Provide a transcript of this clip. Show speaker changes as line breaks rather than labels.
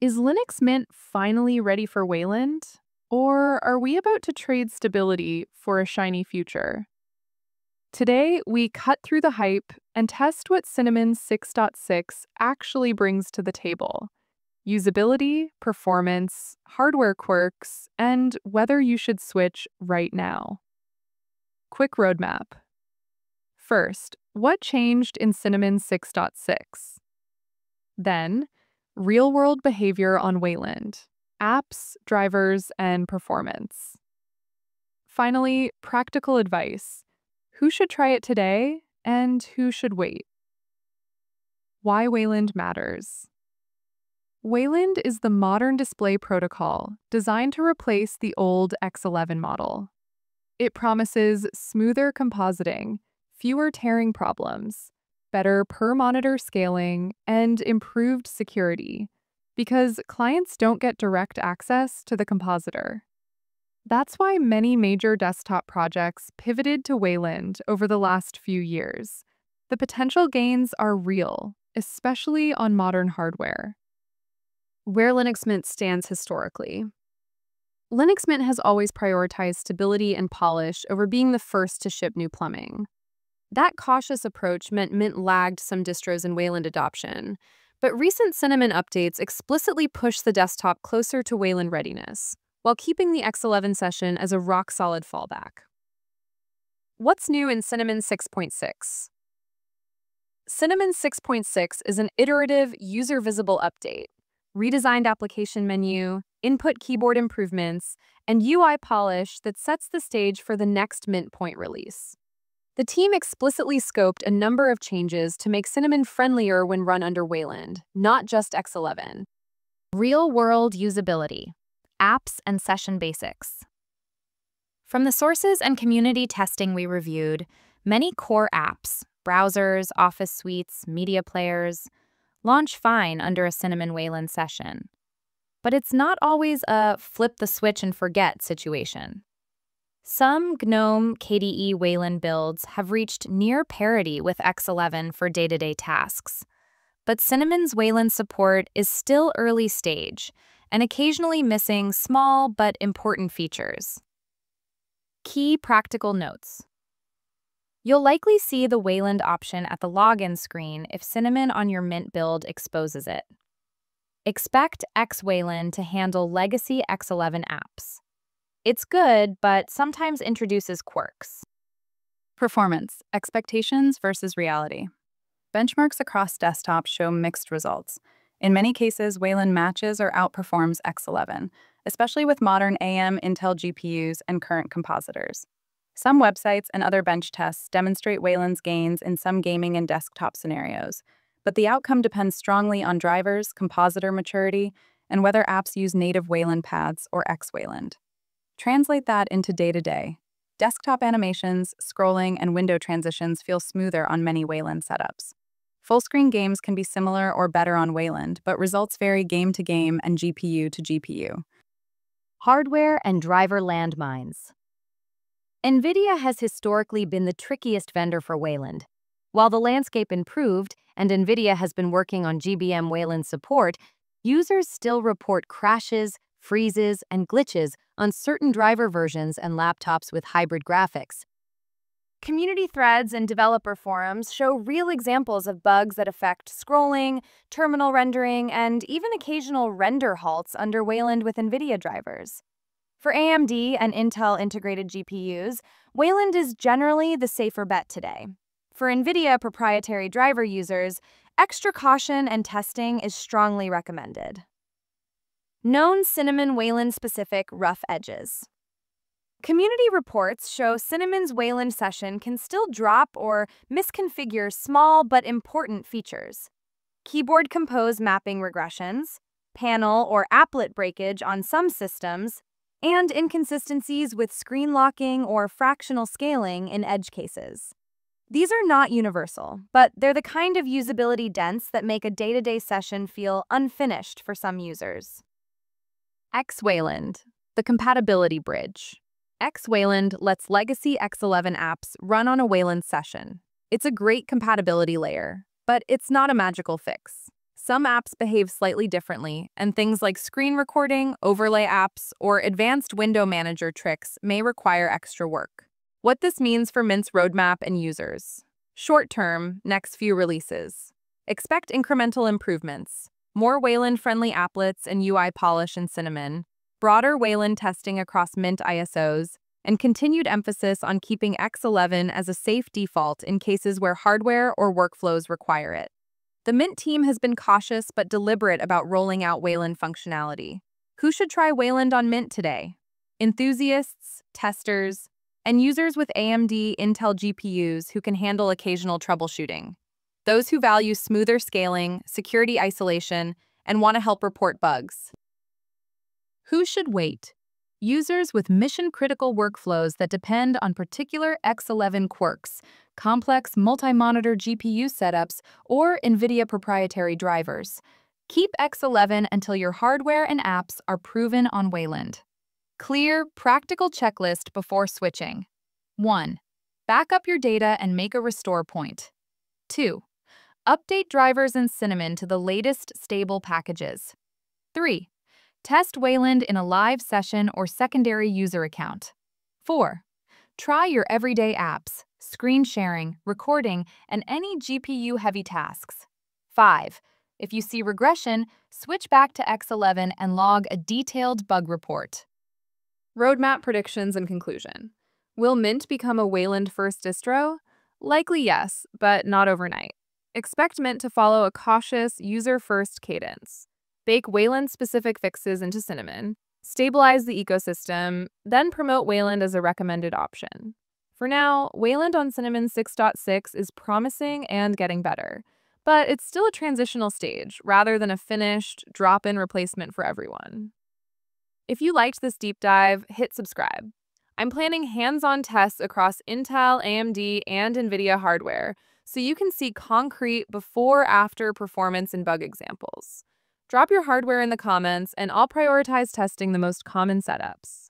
Is Linux Mint finally ready for Wayland? Or are we about to trade stability for a shiny future? Today, we cut through the hype and test what Cinnamon 6.6 actually brings to the table usability, performance, hardware quirks, and whether you should switch right now. Quick roadmap. First, what changed in Cinnamon 6.6? Then, real world behavior on Wayland, apps, drivers, and performance. Finally, practical advice who should try it today and who should wait? Why Wayland matters. Wayland is the modern display protocol designed to replace the old X11 model. It promises smoother compositing, fewer tearing problems, better per monitor scaling, and improved security because clients don't get direct access to the compositor. That's why many major desktop projects pivoted to Wayland over the last few years. The potential gains are real, especially on modern hardware where Linux Mint stands historically. Linux Mint has always prioritized stability and polish over being the first to ship new plumbing. That cautious approach meant Mint lagged some distros in Wayland adoption, but recent Cinnamon updates explicitly push the desktop closer to Wayland readiness, while keeping the X11 session as a rock-solid fallback. What's new in Cinnamon 6.6? Cinnamon 6.6 is an iterative, user-visible update redesigned application menu, input keyboard improvements, and UI polish that sets the stage for the next Mint Point release. The team explicitly scoped a number of changes to make Cinnamon friendlier when run under Wayland, not just X11. Real-world usability, apps and session basics. From the sources and community testing we reviewed, many core apps, browsers, office suites, media players, launch fine under a Cinnamon Wayland session. But it's not always a flip the switch and forget situation. Some GNOME KDE Wayland builds have reached near parity with X11 for day-to-day tasks. But Cinnamon's Wayland support is still early stage and occasionally missing small but important features. Key practical notes. You'll likely see the Wayland option at the login screen if Cinnamon on your Mint build exposes it. Expect XWayland to handle legacy X11 apps. It's good, but sometimes introduces quirks.
Performance, expectations versus reality. Benchmarks across desktops show mixed results. In many cases, Wayland matches or outperforms X11, especially with modern AMD Intel GPUs and current compositors. Some websites and other bench tests demonstrate Wayland's gains in some gaming and desktop scenarios, but the outcome depends strongly on drivers, compositor maturity, and whether apps use native Wayland paths or XWayland. Translate that into day to day. Desktop animations, scrolling, and window transitions feel smoother on many Wayland setups. Full screen games can be similar or better on Wayland, but results vary game to game and GPU to GPU.
Hardware and driver landmines. NVIDIA has historically been the trickiest vendor for Wayland. While the landscape improved and NVIDIA has been working on GBM Wayland support, users still report crashes, freezes, and glitches on certain driver versions and laptops with hybrid graphics. Community threads and developer forums show real examples of bugs that affect scrolling, terminal rendering, and even occasional render halts under Wayland with NVIDIA drivers. For AMD and Intel integrated GPUs, Wayland is generally the safer bet today. For NVIDIA proprietary driver users, extra caution and testing is strongly recommended. Known Cinnamon Wayland specific rough edges. Community reports show Cinnamon's Wayland session can still drop or misconfigure small but important features. Keyboard compose mapping regressions, panel or applet breakage on some systems, and inconsistencies with screen locking or fractional scaling in edge cases. These are not universal, but they're the kind of usability dents that make a day-to-day -day session feel unfinished for some users.
XWayland, the compatibility bridge. XWayland lets legacy X11 apps run on a Wayland session. It's a great compatibility layer, but it's not a magical fix. some apps behave slightly differently, and things like screen recording, overlay apps, or advanced window manager tricks may require extra work. What this means for Mint's roadmap and users. Short term, next few releases. Expect incremental improvements, more Wayland-friendly applets and UI polish in Cinnamon, broader Wayland testing across Mint ISOs, and continued emphasis on keeping X11 as a safe default in cases where hardware or workflows require it. The Mint team has been cautious but deliberate about rolling out Wayland functionality. Who should try Wayland on Mint today? Enthusiasts, testers, and users with AMD Intel GPUs who can handle occasional troubleshooting. Those who value smoother scaling, security isolation, and want to help report bugs. Who should wait? Users with mission-critical workflows that depend on particular X11 quirks, complex multi-monitor GPU setups, or NVIDIA proprietary drivers. Keep X11 until your hardware and apps are proven on Wayland. Clear, practical checklist before switching. 1. Back up your data and make a restore point. 2. Update drivers in Cinnamon to the latest stable packages. 3. Test Wayland in a live session or secondary user account. 4. Try your everyday apps, screen sharing, recording, and any GPU-heavy tasks. 5. If you see regression, switch back to X11 and log a detailed bug report. Roadmap predictions and conclusion. Will Mint become a Wayland first distro? Likely yes, but not overnight. Expect Mint to follow a cautious, user first cadence. Bake Wayland specific fixes into Cinnamon, stabilize the ecosystem, then promote Wayland as a recommended option. For now, Wayland on Cinnamon 6.6 is promising and getting better, but it's still a transitional stage rather than a finished, drop in replacement for everyone. If you liked this deep dive, hit subscribe. I'm planning hands-on tests across Intel, AMD, and NVIDIA hardware, so you can see concrete before-after performance and bug examples. Drop your hardware in the comments, and I'll prioritize testing the most common setups.